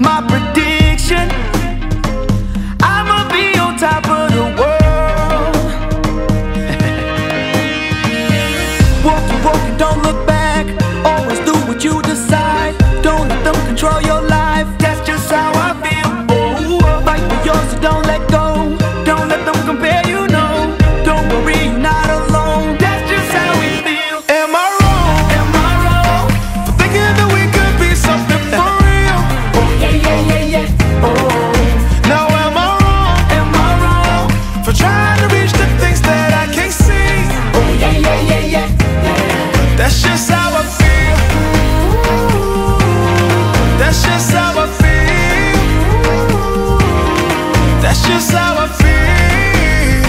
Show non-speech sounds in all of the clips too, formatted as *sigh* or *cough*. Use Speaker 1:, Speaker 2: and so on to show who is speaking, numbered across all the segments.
Speaker 1: My prediction I'ma be on top of the world. *laughs* walking, walking, don't look back. Always do what you decide. That's just how I feel. That's just how
Speaker 2: I feel. That's just how I feel.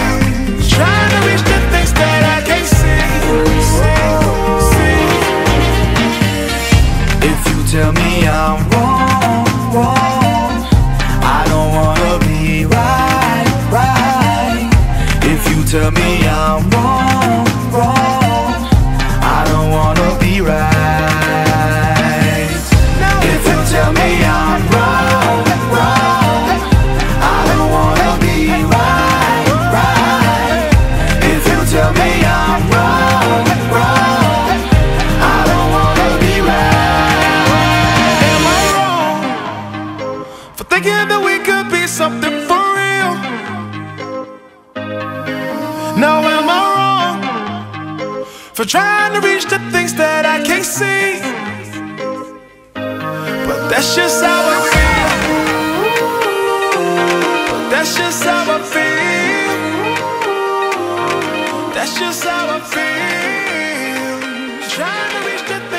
Speaker 2: Trying to reach the things that I can't see.
Speaker 1: If you tell me I'm wrong, wrong, I don't wanna be right, right. If you tell me I'm wrong,
Speaker 2: that we could be something for real? Now am I wrong for trying to reach the things that I can't see? But that's just how I feel. That's just how I feel. That's just how I feel. Trying to reach the